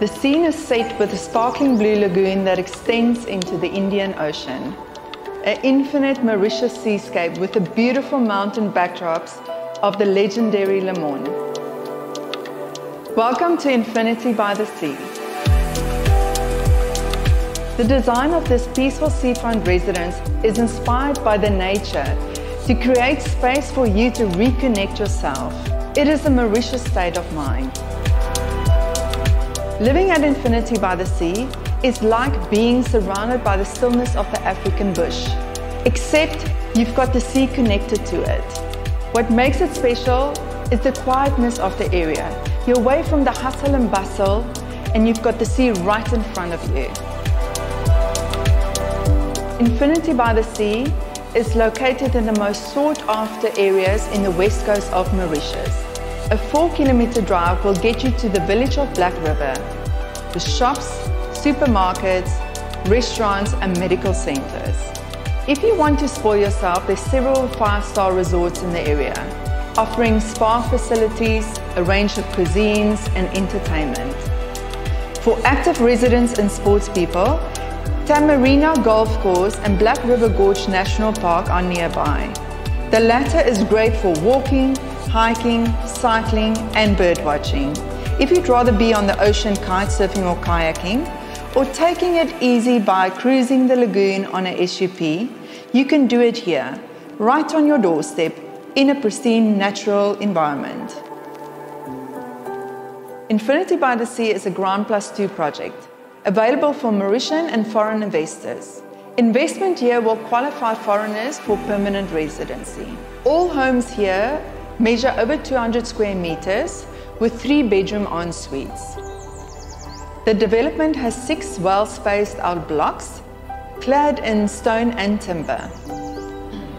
The scene is set with a sparkling blue lagoon that extends into the Indian Ocean. An infinite Mauritius seascape with the beautiful mountain backdrops of the legendary Le Morne. Welcome to Infinity by the Sea. The design of this peaceful seafront residence is inspired by the nature to create space for you to reconnect yourself. It is a Mauritius state of mind. Living at Infinity by the Sea is like being surrounded by the stillness of the African bush, except you've got the sea connected to it. What makes it special is the quietness of the area. You're away from the hustle and bustle, and you've got the sea right in front of you. Infinity by the Sea is located in the most sought after areas in the west coast of Mauritius. A four kilometer drive will get you to the village of Black River, the shops, supermarkets, restaurants, and medical centers. If you want to spoil yourself, there's several five-star resorts in the area, offering spa facilities, a range of cuisines, and entertainment. For active residents and sports people, Tamarina Golf Course and Black River Gorge National Park are nearby. The latter is great for walking, hiking, cycling, and birdwatching. If you'd rather be on the ocean kite surfing or kayaking, or taking it easy by cruising the lagoon on a SUP, you can do it here, right on your doorstep, in a pristine natural environment. Infinity by the Sea is a Grand Plus 2 project, available for Mauritian and foreign investors. Investment here will qualify foreigners for permanent residency. All homes here measure over 200 square meters with three bedroom en suites. The development has six well spaced out blocks clad in stone and timber.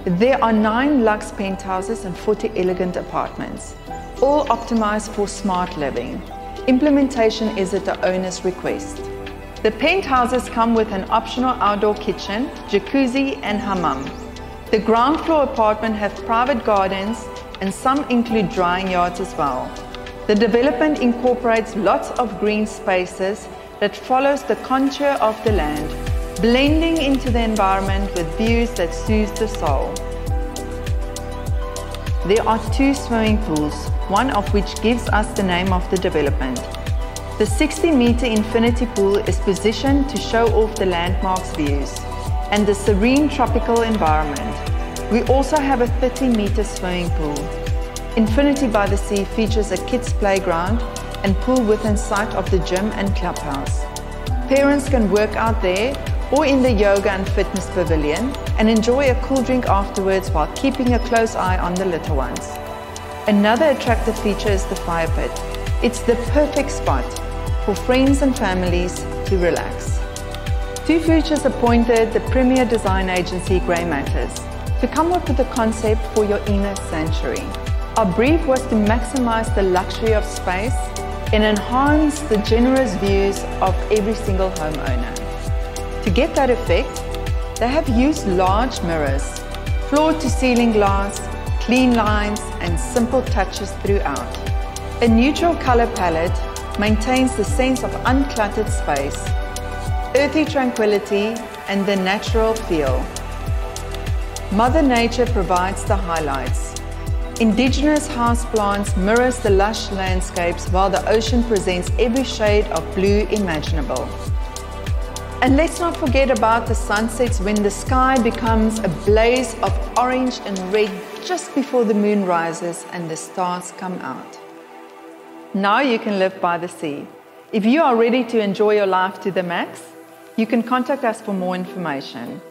There are nine luxe penthouses and 40 elegant apartments, all optimized for smart living. Implementation is at the owner's request. The penthouses come with an optional outdoor kitchen, jacuzzi, and hammam. The ground floor apartment have private gardens and some include drying yards as well. The development incorporates lots of green spaces that follows the contour of the land, blending into the environment with views that soothe the soul. There are two swimming pools, one of which gives us the name of the development. The 60 meter infinity pool is positioned to show off the landmarks views and the serene tropical environment. We also have a 30 meter swimming pool. Infinity by the Sea features a kids playground and pool within sight of the gym and clubhouse. Parents can work out there or in the yoga and fitness pavilion and enjoy a cool drink afterwards while keeping a close eye on the little ones. Another attractive feature is the fire pit. It's the perfect spot for friends and families to relax. Two Futures appointed the premier design agency Grey Matters to come up with a concept for your inner sanctuary. Our brief was to maximize the luxury of space and enhance the generous views of every single homeowner. To get that effect, they have used large mirrors, floor to ceiling glass, clean lines, and simple touches throughout. A neutral color palette maintains the sense of uncluttered space, earthy tranquility, and the natural feel. Mother Nature provides the highlights. Indigenous houseplants mirrors the lush landscapes while the ocean presents every shade of blue imaginable. And let's not forget about the sunsets when the sky becomes a blaze of orange and red just before the moon rises and the stars come out. Now you can live by the sea. If you are ready to enjoy your life to the max, you can contact us for more information.